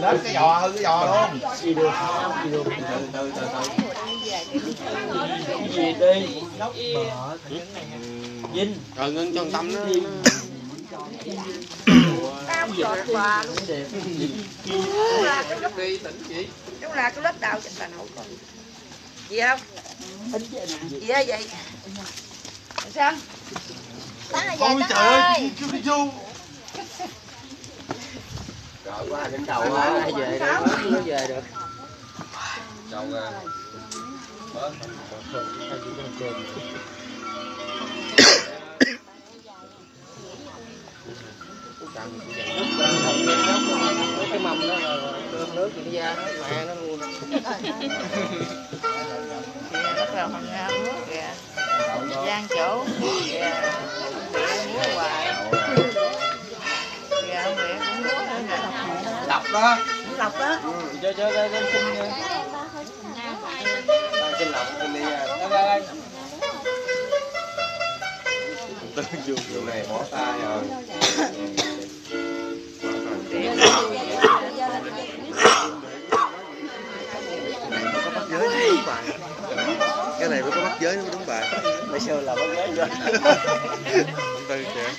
Đến cái giò hư cái giò luôn. gì được gì được Từ từ từ từ. gì đi Vinh Rồi ngưng cho tâm nó Đúng là cái lớp đi đào cho bà nội con Gì không? Gì vậy? Sao? Ôi trời ơi, chú chú Rồi quá đến đầu quá về đó nó về được Đầu ra cái mâm đó là cơm nước nó ra mẹ nó luôn Bắt đầu nga múa kìa Giang chỗ Kìa Đập đó. Lọc đó. Cho cho đây đây xin đây xin lọc xin đi ra đây đây vô vụ này bỏ tay rồi. Giới cái này mới có bắt giới đúng bài bây giờ là bắt ghế rồi. Tư kìa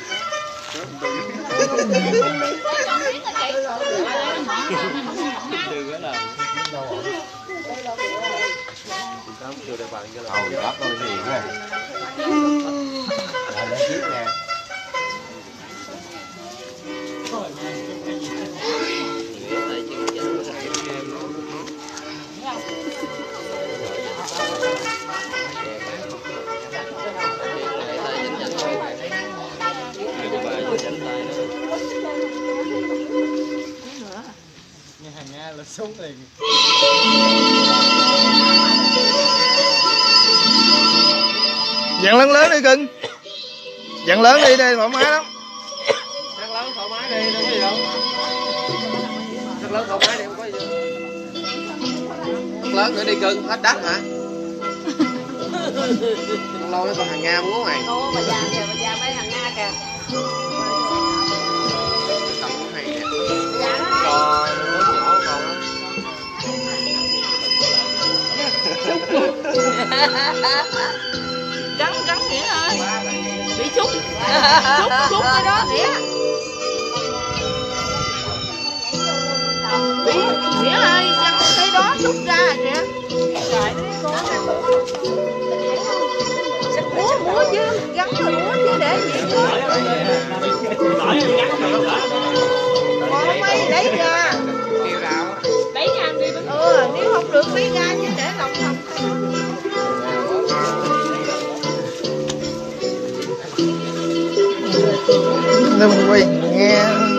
từ cái nào Tám chưa để bạn là, Ôi đất ơi hiền quá. Là lên chiếc nè xuống liền. Dặn lớn lớn đi cưng. Dặn lớn đi đây thoải mái lắm. Rất lớn thoải mái đi, đâu có gì đâu. Rất lớn thoải mái đi, không có gì đâu. Rất lớn nữa đi cưng, hết đất hả? Con lâu nó còn hàng Nga muốn mày. Ô bà già kìa bà già mấy hàng nga kìa Gắn gắn nghĩa ơi. Bị xúc Xúc xúc cái đó. Nghĩa. Bị nghĩa ơi gắn cái đó xúc ra kìa the way in.